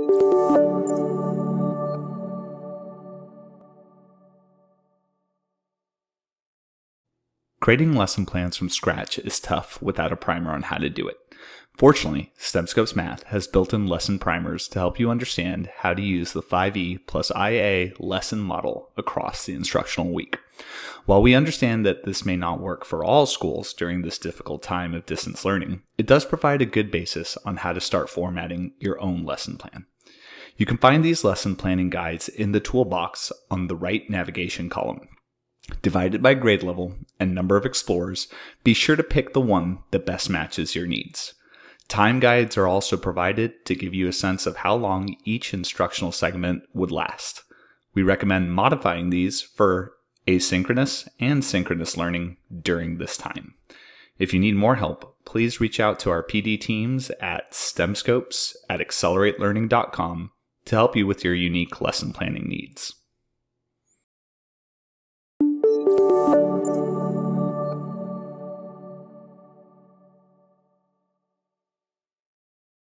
Thank you. Creating lesson plans from scratch is tough without a primer on how to do it. Fortunately, STEMscopes Math has built-in lesson primers to help you understand how to use the 5e plus IA lesson model across the instructional week. While we understand that this may not work for all schools during this difficult time of distance learning, it does provide a good basis on how to start formatting your own lesson plan. You can find these lesson planning guides in the toolbox on the right navigation column. Divided by grade level and number of Explores, be sure to pick the one that best matches your needs. Time guides are also provided to give you a sense of how long each instructional segment would last. We recommend modifying these for asynchronous and synchronous learning during this time. If you need more help, please reach out to our PD teams at STEMscopes at acceleratelearning.com to help you with your unique lesson planning needs.